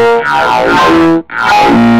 Oh, my God.